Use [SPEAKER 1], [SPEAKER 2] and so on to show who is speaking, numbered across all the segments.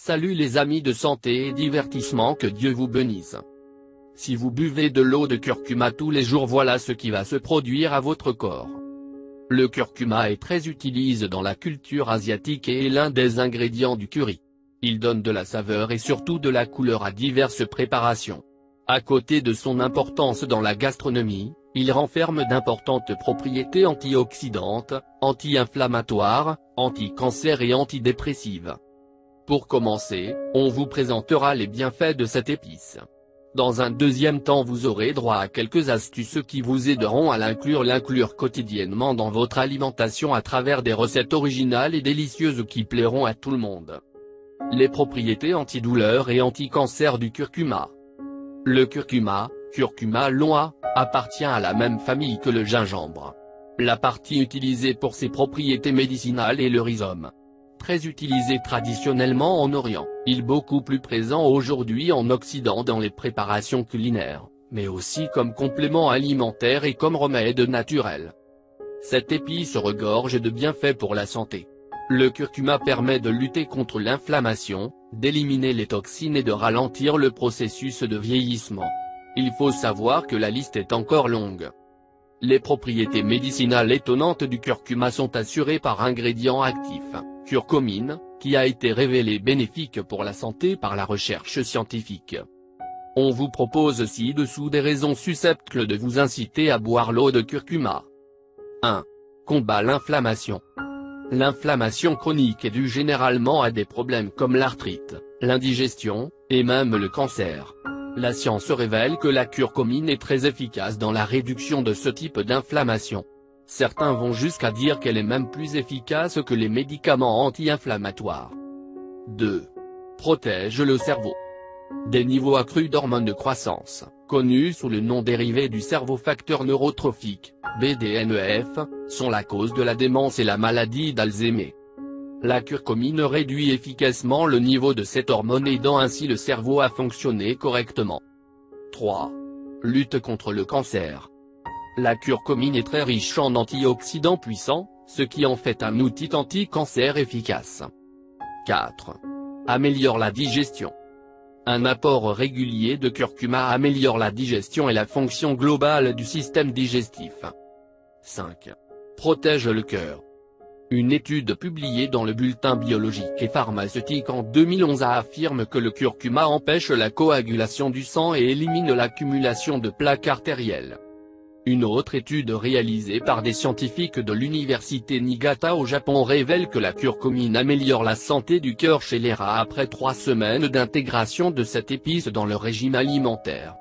[SPEAKER 1] Salut les amis de santé et divertissement que Dieu vous bénisse. Si vous buvez de l'eau de curcuma tous les jours voilà ce qui va se produire à votre corps. Le curcuma est très utilisé dans la culture asiatique et est l'un des ingrédients du curry. Il donne de la saveur et surtout de la couleur à diverses préparations. À côté de son importance dans la gastronomie, il renferme d'importantes propriétés antioxydantes, anti-inflammatoires, anti-cancer et antidépressives. Pour commencer, on vous présentera les bienfaits de cette épice. Dans un deuxième temps vous aurez droit à quelques astuces qui vous aideront à l'inclure l'inclure quotidiennement dans votre alimentation à travers des recettes originales et délicieuses qui plairont à tout le monde. Les propriétés antidouleurs et anti-cancer du curcuma. Le curcuma, curcuma longa, appartient à la même famille que le gingembre. La partie utilisée pour ses propriétés médicinales est le rhizome très utilisé traditionnellement en Orient, il beaucoup plus présent aujourd'hui en Occident dans les préparations culinaires, mais aussi comme complément alimentaire et comme remède naturel. Cette épice regorge de bienfaits pour la santé. Le curcuma permet de lutter contre l'inflammation, d'éliminer les toxines et de ralentir le processus de vieillissement. Il faut savoir que la liste est encore longue. Les propriétés médicinales étonnantes du curcuma sont assurées par ingrédients actifs curcumine, qui a été révélé bénéfique pour la santé par la recherche scientifique. On vous propose ci-dessous des raisons susceptibles de vous inciter à boire l'eau de curcuma. 1. Combat l'inflammation. L'inflammation chronique est due généralement à des problèmes comme l'arthrite, l'indigestion, et même le cancer. La science révèle que la curcumine est très efficace dans la réduction de ce type d'inflammation. Certains vont jusqu'à dire qu'elle est même plus efficace que les médicaments anti-inflammatoires. 2. Protège le cerveau. Des niveaux accrus d'hormones de croissance, connus sous le nom dérivé du cerveau-facteur neurotrophique, BDNEF, sont la cause de la démence et la maladie d'Alzheimer. La curcumine réduit efficacement le niveau de cette hormone aidant ainsi le cerveau à fonctionner correctement. 3. Lutte contre le cancer. La curcumine est très riche en antioxydants puissants, ce qui en fait un outil anti-cancer efficace. 4. Améliore la digestion. Un apport régulier de curcuma améliore la digestion et la fonction globale du système digestif. 5. Protège le cœur. Une étude publiée dans le bulletin biologique et pharmaceutique en 2011 affirme que le curcuma empêche la coagulation du sang et élimine l'accumulation de plaques artérielles. Une autre étude réalisée par des scientifiques de l'université Niigata au Japon révèle que la curcumine améliore la santé du cœur chez les rats après trois semaines d'intégration de cette épice dans le régime alimentaire.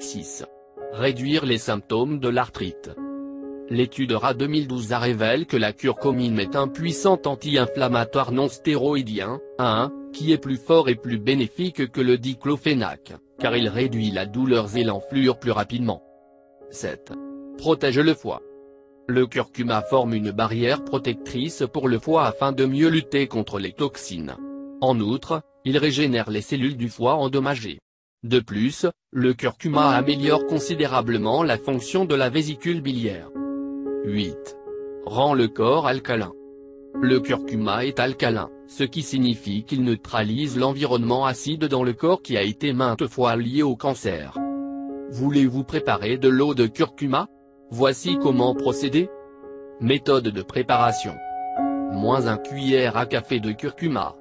[SPEAKER 1] 6. Réduire les symptômes de l'arthrite. L'étude RA 2012 a révèle que la curcumine est un puissant anti-inflammatoire non stéroïdien, 1, qui est plus fort et plus bénéfique que le diclofénac, car il réduit la douleur et l'enflure plus rapidement. 7. Protège le foie. Le curcuma forme une barrière protectrice pour le foie afin de mieux lutter contre les toxines. En outre, il régénère les cellules du foie endommagées. De plus, le curcuma améliore considérablement la fonction de la vésicule biliaire. 8. Rend le corps alcalin. Le curcuma est alcalin, ce qui signifie qu'il neutralise l'environnement acide dans le corps qui a été maintes fois lié au cancer. Voulez-vous préparer de l'eau de curcuma? Voici comment procéder. Méthode de préparation. Moins un cuillère à café de curcuma.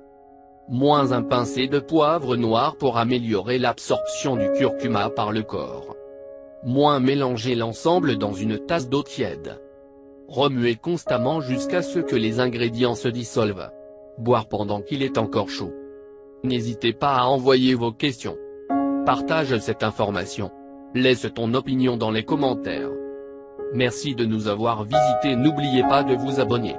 [SPEAKER 1] Moins un pincé de poivre noir pour améliorer l'absorption du curcuma par le corps. Moins mélanger l'ensemble dans une tasse d'eau tiède. Remuer constamment jusqu'à ce que les ingrédients se dissolvent. Boire pendant qu'il est encore chaud. N'hésitez pas à envoyer vos questions. Partage cette information. Laisse ton opinion dans les commentaires. Merci de nous avoir visités n'oubliez pas de vous abonner.